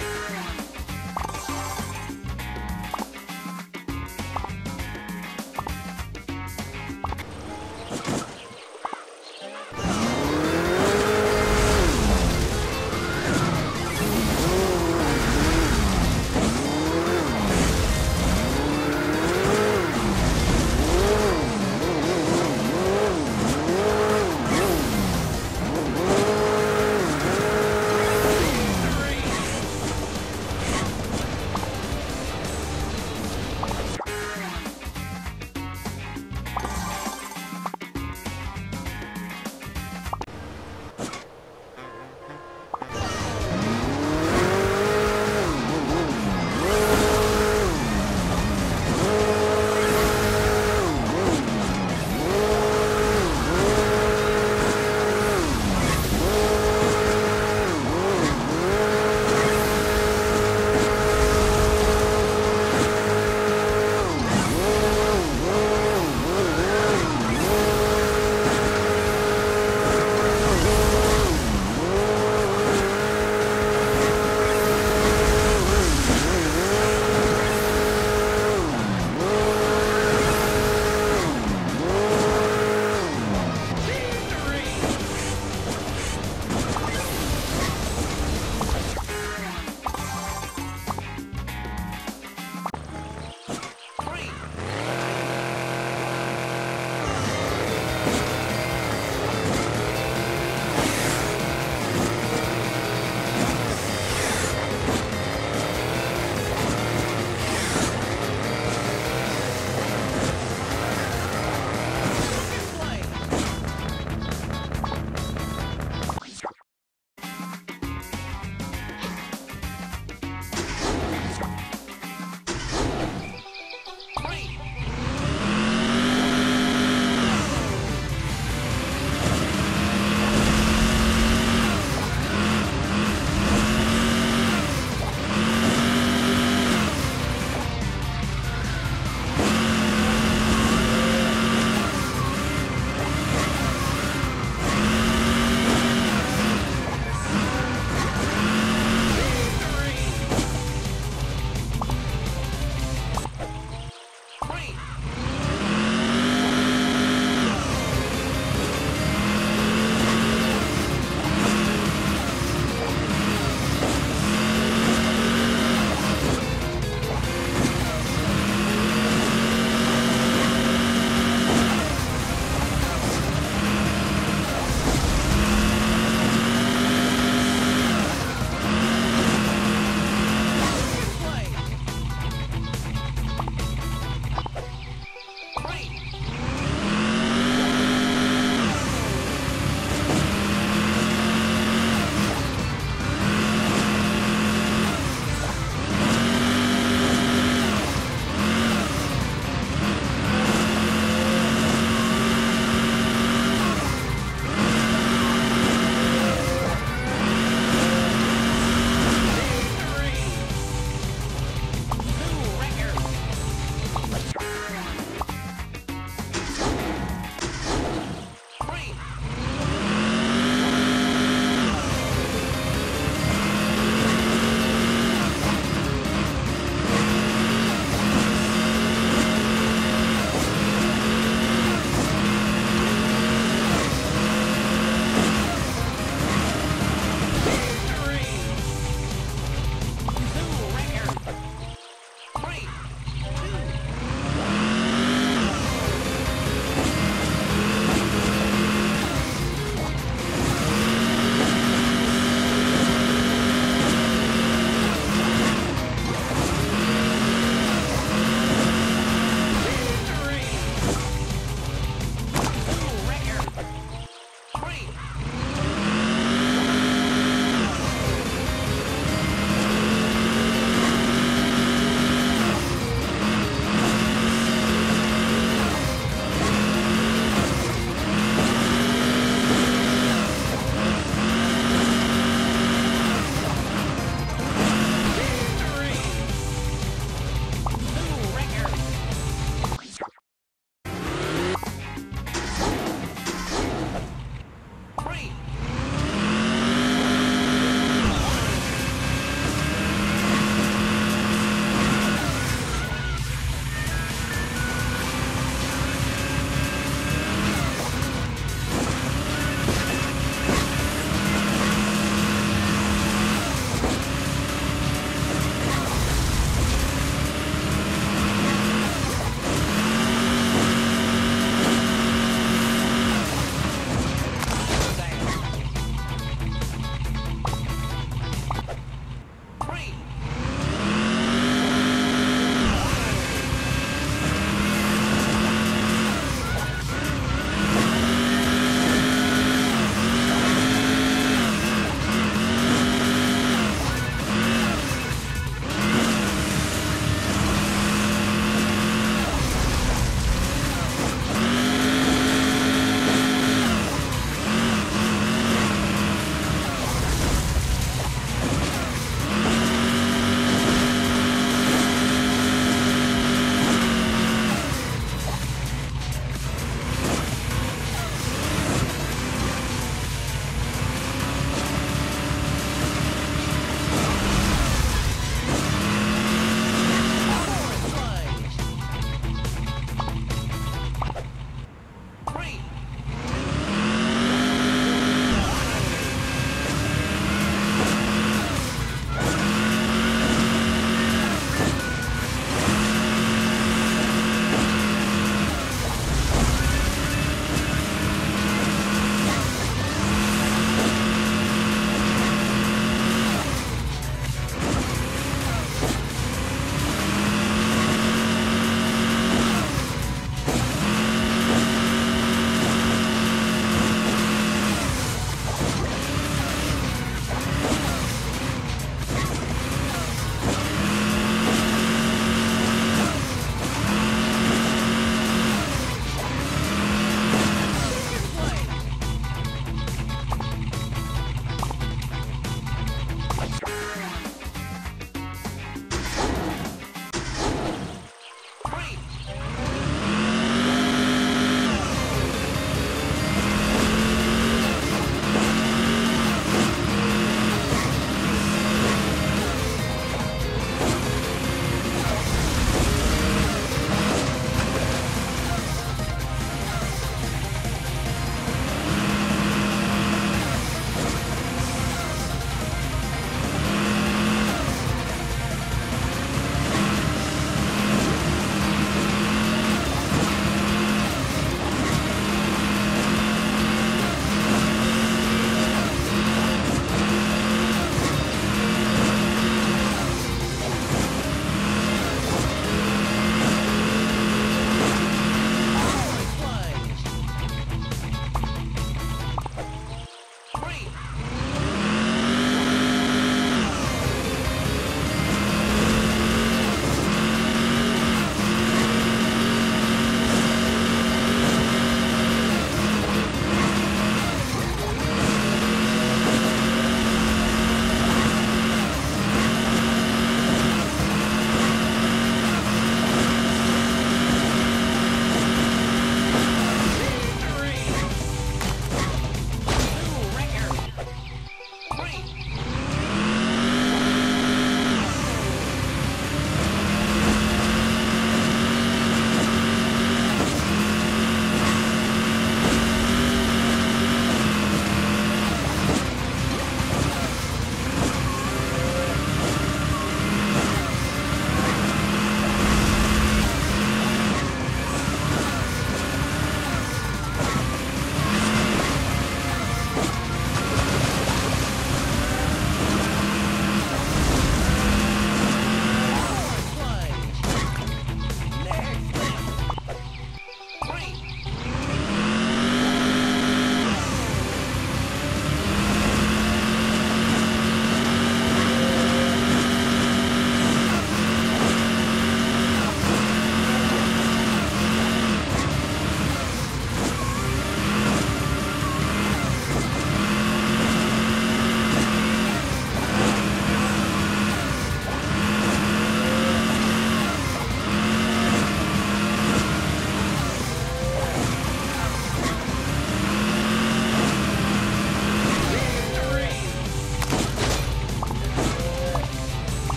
you